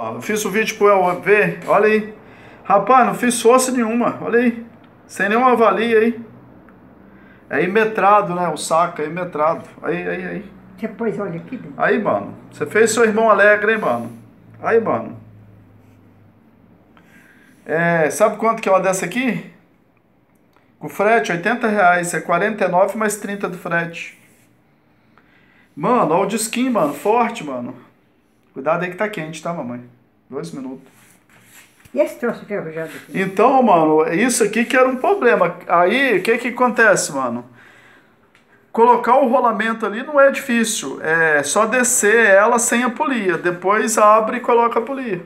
Ó, eu fiz o vídeo pro El ver, olha aí. Rapaz, não fiz força nenhuma, olha aí. Sem nenhuma avalia aí. É imetrado, né? O saco é imetrado. Aí, aí, aí. Depois olha aqui dentro. Aí, mano. Você fez seu irmão alegre, hein, mano? Aí, mano. É, sabe quanto que é uma dessa aqui? Com frete, 80 reais. É 49 mais 30 do frete. Mano, olha o disquinho, mano. Forte, mano. Cuidado aí que tá quente, tá, mamãe? Dois minutos. E esse troço enferrujado aqui? Então, mano, isso aqui que era um problema. Aí, o que que acontece, mano? Colocar o rolamento ali não é difícil. É só descer ela sem a polia. Depois abre e coloca a polia.